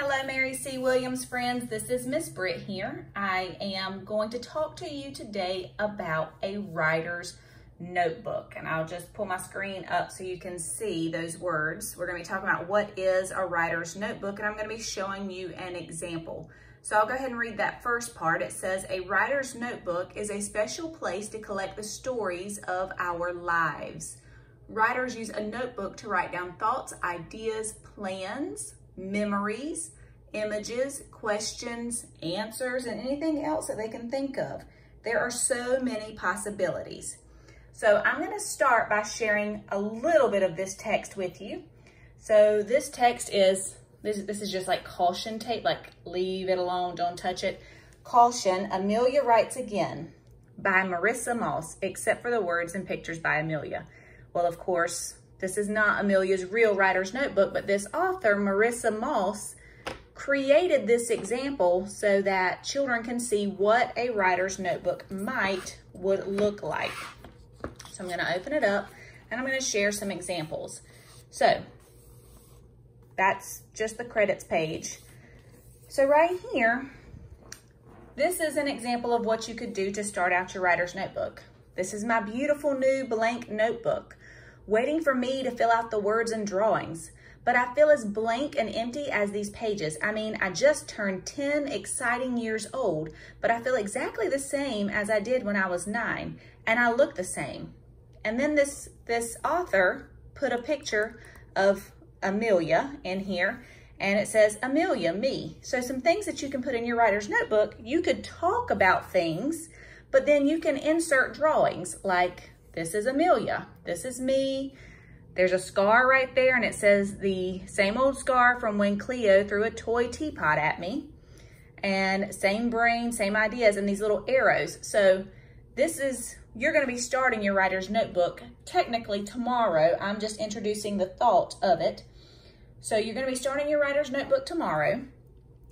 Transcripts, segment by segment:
Hello, Mary C. Williams friends. This is Miss Britt here. I am going to talk to you today about a writer's notebook. And I'll just pull my screen up so you can see those words. We're gonna be talking about what is a writer's notebook, and I'm gonna be showing you an example. So I'll go ahead and read that first part. It says, a writer's notebook is a special place to collect the stories of our lives. Writers use a notebook to write down thoughts, ideas, plans, memories, images, questions, answers, and anything else that they can think of. There are so many possibilities. So I'm gonna start by sharing a little bit of this text with you. So this text is, this, this is just like caution tape, like leave it alone, don't touch it. Caution, Amelia writes again by Marissa Moss, except for the words and pictures by Amelia. Well, of course, this is not Amelia's real writer's notebook, but this author, Marissa Moss, created this example so that children can see what a writer's notebook might would look like. So I'm gonna open it up and I'm gonna share some examples. So that's just the credits page. So right here, this is an example of what you could do to start out your writer's notebook. This is my beautiful new blank notebook waiting for me to fill out the words and drawings. But I feel as blank and empty as these pages. I mean, I just turned 10 exciting years old, but I feel exactly the same as I did when I was nine, and I look the same. And then this, this author put a picture of Amelia in here, and it says, Amelia, me. So some things that you can put in your writer's notebook, you could talk about things, but then you can insert drawings like this is Amelia. This is me. There's a scar right there and it says the same old scar from when Cleo threw a toy teapot at me. And same brain, same ideas and these little arrows. So this is, you're gonna be starting your writer's notebook technically tomorrow. I'm just introducing the thought of it. So you're gonna be starting your writer's notebook tomorrow.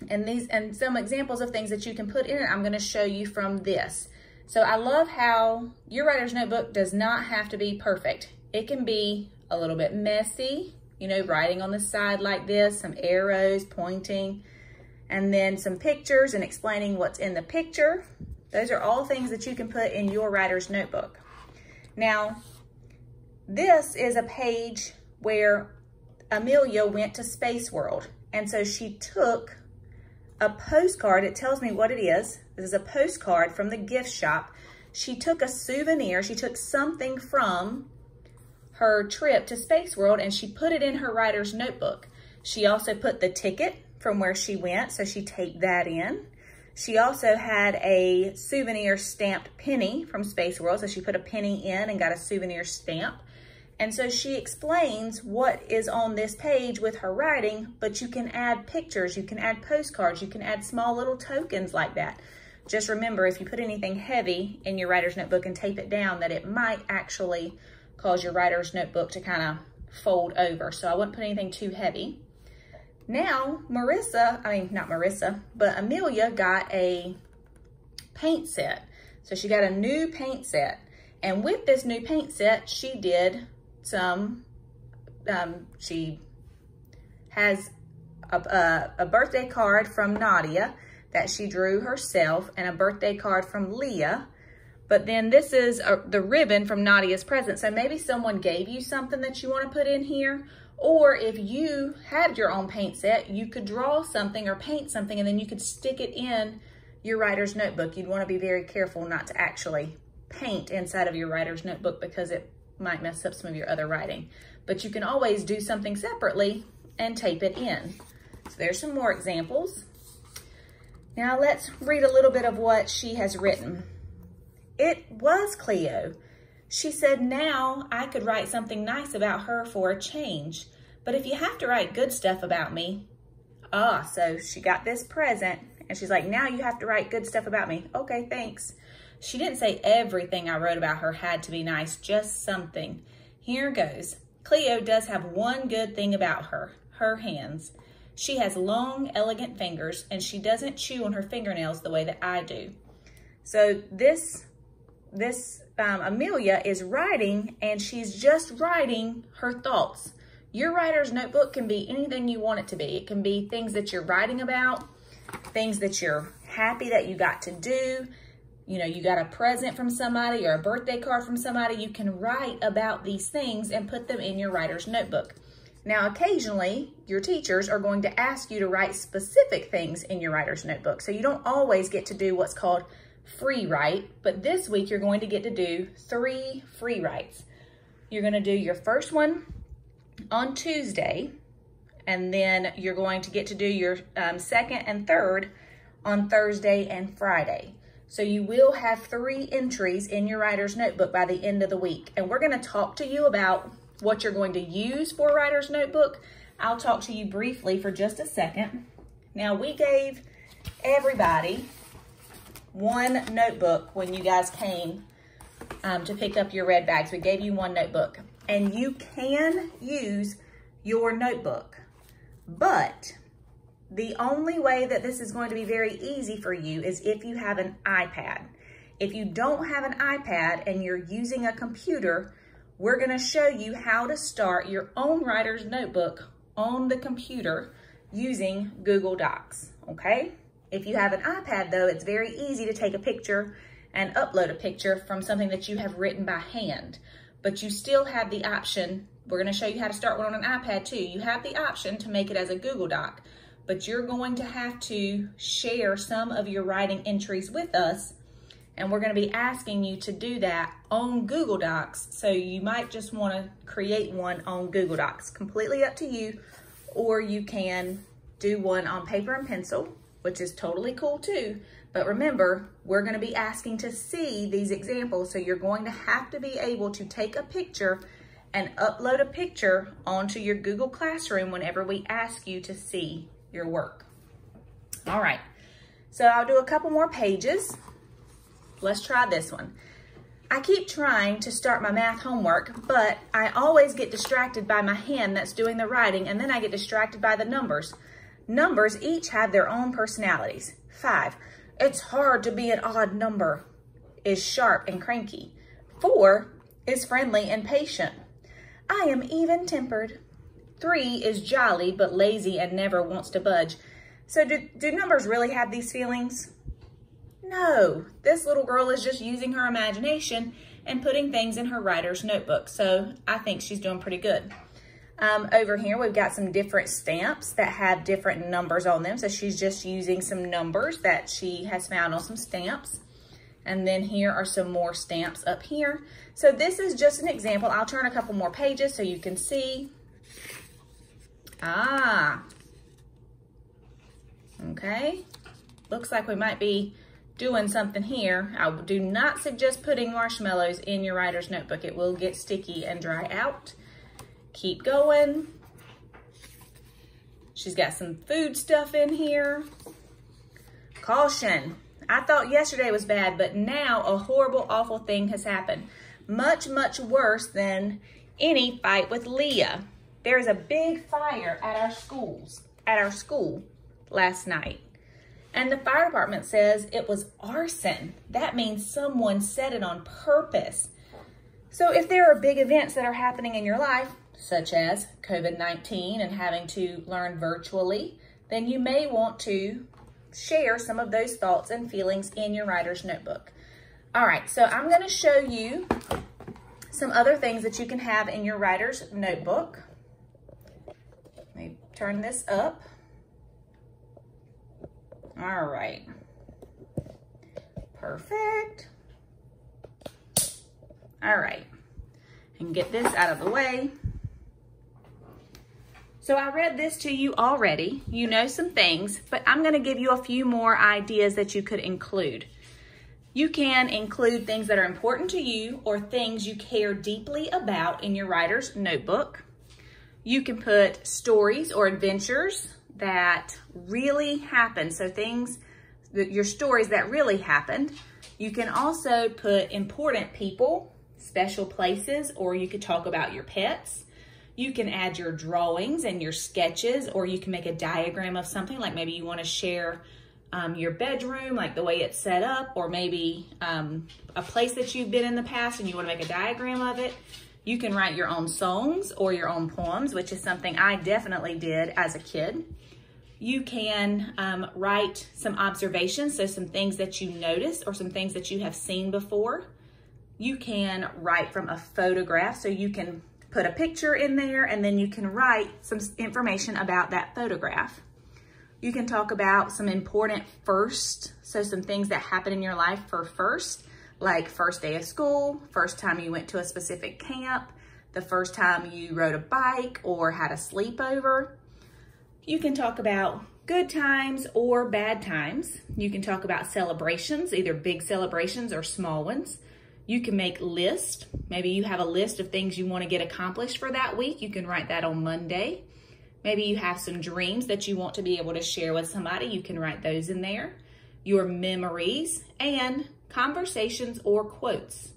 And these and some examples of things that you can put in it, I'm gonna show you from this. So I love how your writer's notebook does not have to be perfect. It can be a little bit messy, you know, writing on the side like this, some arrows pointing, and then some pictures and explaining what's in the picture. Those are all things that you can put in your writer's notebook. Now, this is a page where Amelia went to Space World. And so she took a postcard. It tells me what it is. This is a postcard from the gift shop. She took a souvenir. She took something from her trip to Space World and she put it in her writer's notebook. She also put the ticket from where she went, so she taped that in. She also had a souvenir stamped penny from Space World, so she put a penny in and got a souvenir stamp. And so she explains what is on this page with her writing, but you can add pictures, you can add postcards, you can add small little tokens like that. Just remember, if you put anything heavy in your writer's notebook and tape it down, that it might actually cause your writer's notebook to kind of fold over. So I wouldn't put anything too heavy. Now, Marissa, I mean, not Marissa, but Amelia got a paint set. So she got a new paint set. And with this new paint set, she did some, um, she has a, a, a, birthday card from Nadia that she drew herself and a birthday card from Leah. But then this is a, the ribbon from Nadia's present. So maybe someone gave you something that you want to put in here. Or if you had your own paint set, you could draw something or paint something and then you could stick it in your writer's notebook. You'd want to be very careful not to actually paint inside of your writer's notebook because it might mess up some of your other writing. But you can always do something separately and tape it in. So there's some more examples. Now let's read a little bit of what she has written. It was Cleo. She said now I could write something nice about her for a change. But if you have to write good stuff about me, ah, so she got this present and she's like, now you have to write good stuff about me. Okay, thanks. She didn't say everything I wrote about her had to be nice, just something. Here goes. Cleo does have one good thing about her, her hands. She has long, elegant fingers, and she doesn't chew on her fingernails the way that I do. So this, this um, Amelia is writing, and she's just writing her thoughts. Your writer's notebook can be anything you want it to be. It can be things that you're writing about, things that you're happy that you got to do, you know, you got a present from somebody or a birthday card from somebody, you can write about these things and put them in your writer's notebook. Now, occasionally, your teachers are going to ask you to write specific things in your writer's notebook. So you don't always get to do what's called free write, but this week you're going to get to do three free writes. You're gonna do your first one on Tuesday, and then you're going to get to do your um, second and third on Thursday and Friday. So you will have three entries in your writer's notebook by the end of the week. And we're gonna talk to you about what you're going to use for writer's notebook. I'll talk to you briefly for just a second. Now we gave everybody one notebook when you guys came um, to pick up your red bags. We gave you one notebook and you can use your notebook, but the only way that this is going to be very easy for you is if you have an iPad. If you don't have an iPad and you're using a computer, we're gonna show you how to start your own writer's notebook on the computer using Google Docs, okay? If you have an iPad though, it's very easy to take a picture and upload a picture from something that you have written by hand, but you still have the option, we're gonna show you how to start one on an iPad too. You have the option to make it as a Google Doc but you're going to have to share some of your writing entries with us. And we're gonna be asking you to do that on Google Docs. So you might just wanna create one on Google Docs, completely up to you, or you can do one on paper and pencil, which is totally cool too. But remember, we're gonna be asking to see these examples. So you're going to have to be able to take a picture and upload a picture onto your Google Classroom whenever we ask you to see your work. All right, so I'll do a couple more pages. Let's try this one. I keep trying to start my math homework, but I always get distracted by my hand that's doing the writing, and then I get distracted by the numbers. Numbers each have their own personalities. Five, it's hard to be an odd number, is sharp and cranky. Four is friendly and patient. I am even-tempered. Three is jolly but lazy and never wants to budge. So do, do numbers really have these feelings? No, this little girl is just using her imagination and putting things in her writer's notebook. So I think she's doing pretty good. Um, over here, we've got some different stamps that have different numbers on them. So she's just using some numbers that she has found on some stamps. And then here are some more stamps up here. So this is just an example. I'll turn a couple more pages so you can see. Ah. Okay. Looks like we might be doing something here. I do not suggest putting marshmallows in your writer's notebook. It will get sticky and dry out. Keep going. She's got some food stuff in here. Caution. I thought yesterday was bad, but now a horrible, awful thing has happened. Much, much worse than any fight with Leah. There is a big fire at our schools, at our school last night. And the fire department says it was arson. That means someone set it on purpose. So if there are big events that are happening in your life, such as COVID-19 and having to learn virtually, then you may want to share some of those thoughts and feelings in your writer's notebook. All right, so I'm gonna show you some other things that you can have in your writer's notebook turn this up. All right. Perfect. All right. And get this out of the way. So I read this to you already. You know some things, but I'm going to give you a few more ideas that you could include. You can include things that are important to you or things you care deeply about in your writer's notebook. You can put stories or adventures that really happened. So things, your stories that really happened. You can also put important people, special places, or you could talk about your pets. You can add your drawings and your sketches, or you can make a diagram of something, like maybe you want to share um, your bedroom, like the way it's set up, or maybe um, a place that you've been in the past and you want to make a diagram of it. You can write your own songs or your own poems, which is something I definitely did as a kid. You can um, write some observations, so some things that you notice or some things that you have seen before. You can write from a photograph, so you can put a picture in there and then you can write some information about that photograph. You can talk about some important first, so some things that happen in your life for first, like first day of school, first time you went to a specific camp, the first time you rode a bike or had a sleepover. You can talk about good times or bad times. You can talk about celebrations, either big celebrations or small ones. You can make lists. Maybe you have a list of things you want to get accomplished for that week. You can write that on Monday. Maybe you have some dreams that you want to be able to share with somebody. You can write those in there. Your memories and conversations or quotes.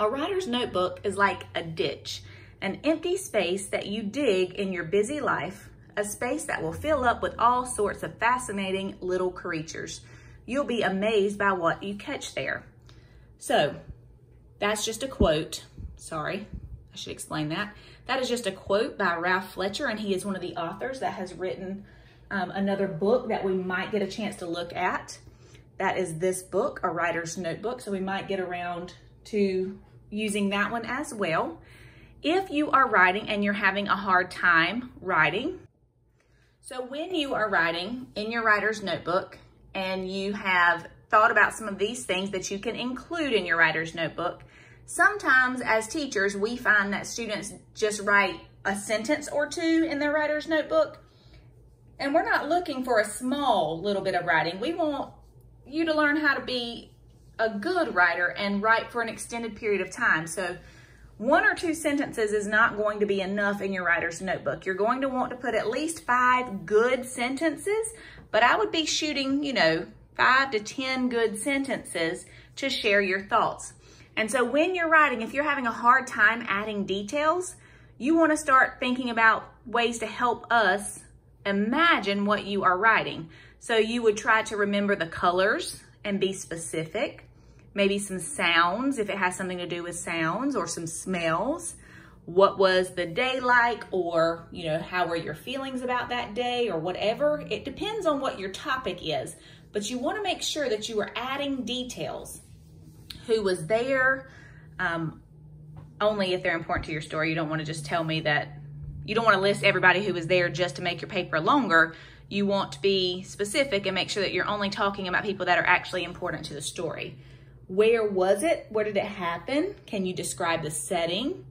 A writer's notebook is like a ditch, an empty space that you dig in your busy life, a space that will fill up with all sorts of fascinating little creatures. You'll be amazed by what you catch there. So that's just a quote. Sorry, I should explain that. That is just a quote by Ralph Fletcher, and he is one of the authors that has written um, another book that we might get a chance to look at. That is this book, A Writer's Notebook, so we might get around to using that one as well. If you are writing and you're having a hard time writing, so when you are writing in your writer's notebook and you have thought about some of these things that you can include in your writer's notebook, Sometimes as teachers, we find that students just write a sentence or two in their writer's notebook. And we're not looking for a small little bit of writing. We want you to learn how to be a good writer and write for an extended period of time. So one or two sentences is not going to be enough in your writer's notebook. You're going to want to put at least five good sentences, but I would be shooting, you know, five to 10 good sentences to share your thoughts. And so when you're writing, if you're having a hard time adding details, you want to start thinking about ways to help us imagine what you are writing. So you would try to remember the colors and be specific. Maybe some sounds, if it has something to do with sounds, or some smells. What was the day like, or, you know, how were your feelings about that day, or whatever. It depends on what your topic is, but you want to make sure that you are adding details who was there, um, only if they're important to your story. You don't want to just tell me that, you don't want to list everybody who was there just to make your paper longer. You want to be specific and make sure that you're only talking about people that are actually important to the story. Where was it? Where did it happen? Can you describe the setting?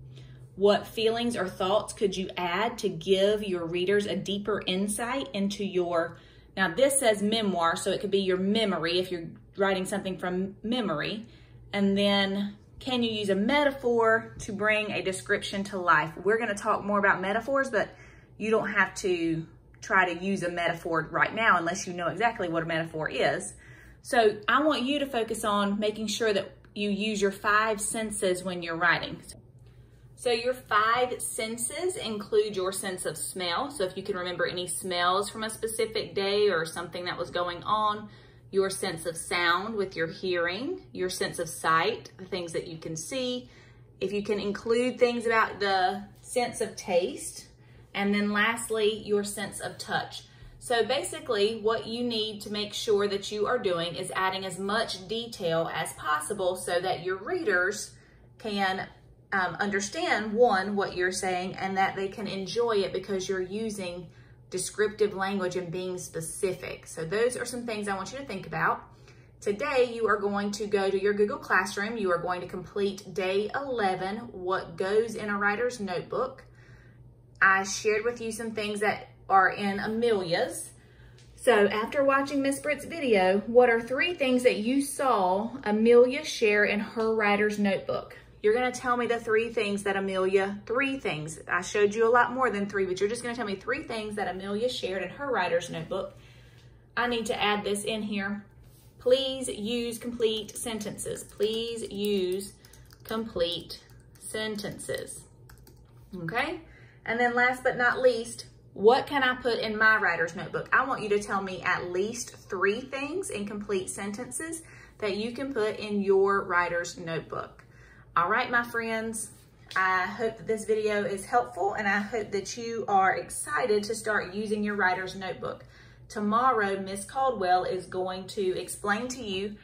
What feelings or thoughts could you add to give your readers a deeper insight into your, now this says memoir, so it could be your memory if you're writing something from memory. And then can you use a metaphor to bring a description to life? We're going to talk more about metaphors, but you don't have to try to use a metaphor right now unless you know exactly what a metaphor is. So I want you to focus on making sure that you use your five senses when you're writing. So your five senses include your sense of smell. So if you can remember any smells from a specific day or something that was going on, your sense of sound with your hearing, your sense of sight, the things that you can see. If you can include things about the sense of taste. And then lastly, your sense of touch. So basically what you need to make sure that you are doing is adding as much detail as possible so that your readers can um, understand one, what you're saying and that they can enjoy it because you're using descriptive language and being specific. So those are some things I want you to think about. Today, you are going to go to your Google Classroom. You are going to complete day 11, what goes in a writer's notebook. I shared with you some things that are in Amelia's. So after watching Miss Britt's video, what are three things that you saw Amelia share in her writer's notebook? You're gonna tell me the three things that Amelia, three things. I showed you a lot more than three, but you're just gonna tell me three things that Amelia shared in her writer's notebook. I need to add this in here. Please use complete sentences. Please use complete sentences. Okay? And then last but not least, what can I put in my writer's notebook? I want you to tell me at least three things in complete sentences that you can put in your writer's notebook. All right, my friends, I hope that this video is helpful and I hope that you are excited to start using your writer's notebook. Tomorrow, Miss Caldwell is going to explain to you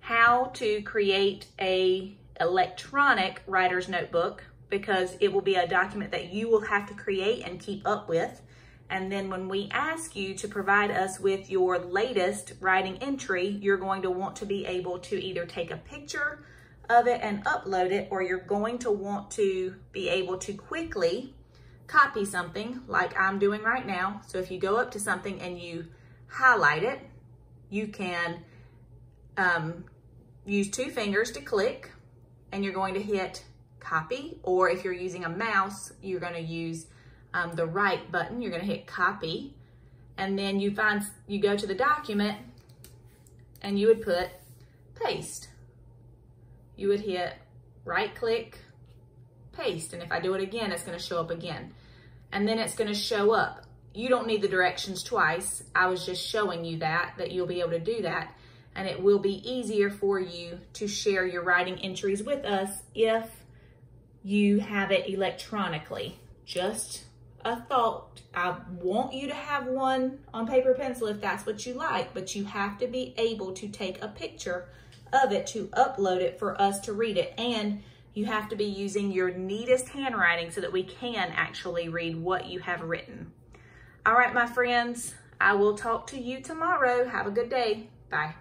how to create a electronic writer's notebook because it will be a document that you will have to create and keep up with. And then when we ask you to provide us with your latest writing entry, you're going to want to be able to either take a picture of it and upload it, or you're going to want to be able to quickly copy something like I'm doing right now. So if you go up to something and you highlight it, you can um, use two fingers to click and you're going to hit copy, or if you're using a mouse, you're gonna use um, the right button, you're gonna hit copy, and then you find, you go to the document and you would put paste. You would hit right click, paste, and if I do it again, it's gonna show up again. And then it's gonna show up. You don't need the directions twice. I was just showing you that, that you'll be able to do that and it will be easier for you to share your writing entries with us if you have it electronically. Just a thought. I want you to have one on paper pencil if that's what you like, but you have to be able to take a picture of it to upload it for us to read it. And you have to be using your neatest handwriting so that we can actually read what you have written. All right, my friends, I will talk to you tomorrow. Have a good day. Bye.